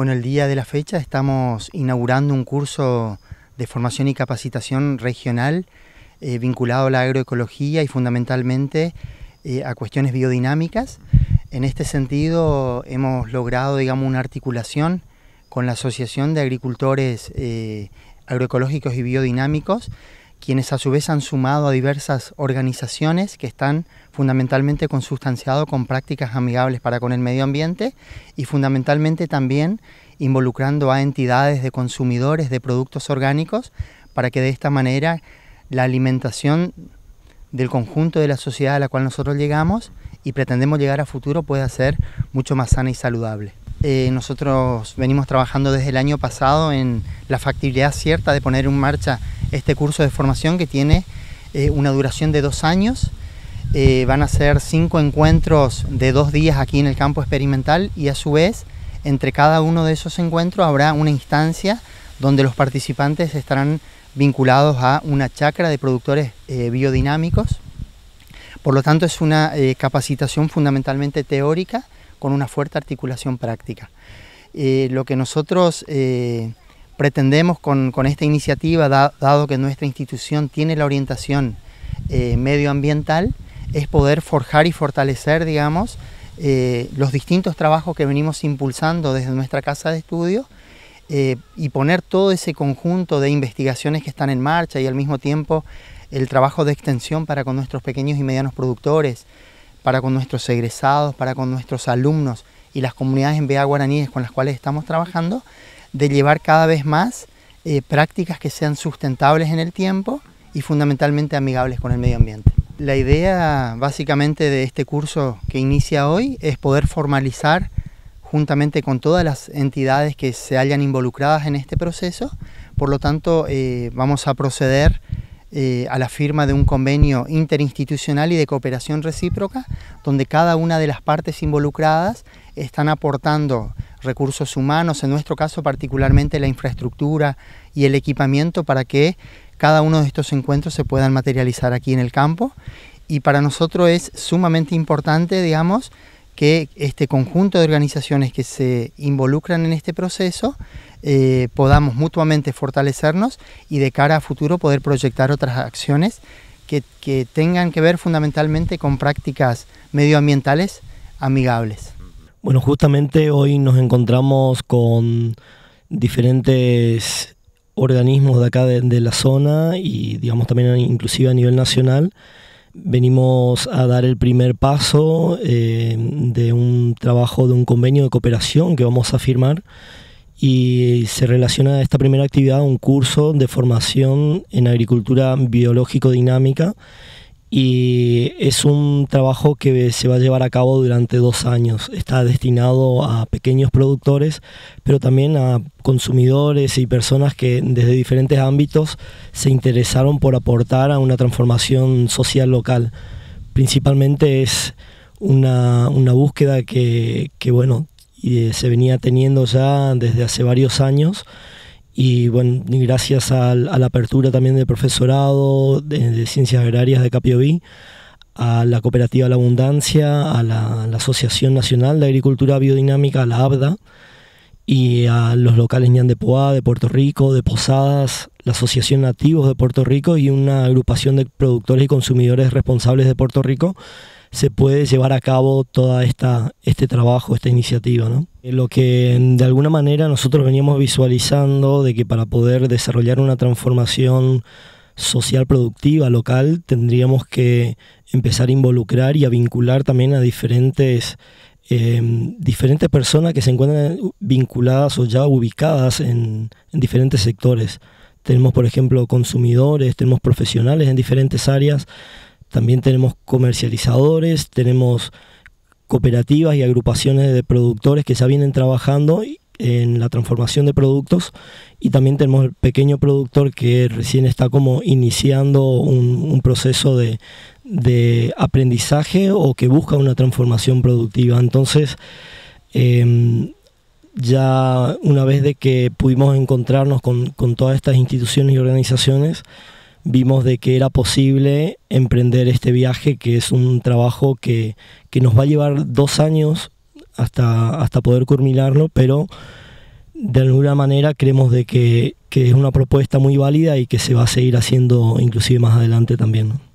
Bueno, el día de la fecha estamos inaugurando un curso de formación y capacitación regional eh, vinculado a la agroecología y fundamentalmente eh, a cuestiones biodinámicas. En este sentido hemos logrado digamos, una articulación con la Asociación de Agricultores eh, Agroecológicos y Biodinámicos, quienes a su vez han sumado a diversas organizaciones que están fundamentalmente consustanciados con prácticas amigables para con el medio ambiente y fundamentalmente también involucrando a entidades de consumidores de productos orgánicos para que de esta manera la alimentación del conjunto de la sociedad a la cual nosotros llegamos y pretendemos llegar a futuro pueda ser mucho más sana y saludable. Eh, nosotros venimos trabajando desde el año pasado en la factibilidad cierta de poner en marcha este curso de formación que tiene eh, una duración de dos años. Eh, van a ser cinco encuentros de dos días aquí en el campo experimental y a su vez entre cada uno de esos encuentros habrá una instancia donde los participantes estarán vinculados a una chacra de productores biodinámicos. Por lo tanto es una capacitación fundamentalmente teórica con una fuerte articulación práctica. Eh, lo que nosotros eh, pretendemos con, esta iniciativa, dado que nuestra institución tiene la orientación eh, medioambiental, es poder forjar y fortalecer, digamos, los distintos trabajos que venimos impulsando desde nuestra casa de estudio y poner todo ese conjunto de investigaciones que están en marcha y al mismo tiempo el trabajo de extensión para con nuestros pequeños y medianos productores, para con nuestros egresados, para con nuestros alumnos y las comunidades en Vega guaraníes con las cuales estamos trabajando, de llevar cada vez más eh, prácticas que sean sustentables en el tiempo y fundamentalmente amigables con el medio ambiente. La idea básicamente de este curso que inicia hoy es poder formalizar juntamente con todas las entidades que se hayan involucradas en este proceso, por lo tanto eh, vamos a proceder eh, a la firma de un convenio interinstitucional y de cooperación recíproca, donde cada una de las partes involucradas están aportando recursos humanos, en nuestro caso particularmente la infraestructura y el equipamiento para que cada uno de estos encuentros se puedan materializar aquí en el campo. Y para nosotros es sumamente importante, digamos, que este conjunto de organizaciones que se involucran en este proceso eh, podamos mutuamente fortalecernos y de cara a futuro poder proyectar otras acciones que, que tengan que ver fundamentalmente con prácticas medioambientales amigables. Bueno, justamente hoy nos encontramos con diferentes organismos de acá de, la zona y digamos también inclusive a nivel nacional. Venimos a dar el primer paso eh, de un trabajo de un convenio de cooperación que vamos a firmar y se relaciona a esta primera actividad un curso de formación en agricultura biológico dinámica y es un trabajo que se va a llevar a cabo durante dos años. Está destinado a pequeños productores, pero también a consumidores y personas que desde diferentes ámbitos se interesaron por aportar a una transformación social local. Principalmente es una, una búsqueda que, que bueno, eh, se venía teniendo ya desde hace varios años y bueno, gracias a, la apertura también del profesorado de, ciencias agrarias de Capioví, a la cooperativa La Abundancia, a la, Asociación Nacional de Agricultura Biodinámica, la ABDA, y a los locales Ñan de de Puerto Rico, de Posadas, la Asociación Nativos de Puerto Rico y una agrupación de productores y consumidores responsables de Puerto Rico se puede llevar a cabo toda esta este trabajo, esta iniciativa, ¿no? Eh, lo que de alguna manera nosotros veníamos visualizando de que para poder desarrollar una transformación social productiva local tendríamos que empezar a involucrar y a vincular también a diferentes em, diferentes personas que se encuentran vinculadas o ya ubicadas en diferentes sectores. Tenemos, por ejemplo, consumidores, tenemos profesionales en diferentes áreas también tenemos comercializadores, tenemos cooperativas y agrupaciones de productores que ya vienen trabajando en la transformación de productos y también tenemos el pequeño productor que recién está como iniciando un, proceso de, aprendizaje o que busca una transformación productiva. Entonces, em, ya una vez de que pudimos encontrarnos con, con todas estas instituciones y organizaciones, vimos de que era posible emprender este viaje, que es un trabajo que, nos va a llevar dos años hasta, hasta poder culminarlo, pero de alguna manera creemos de que, que, es una propuesta muy válida y que se va a seguir haciendo inclusive más adelante también.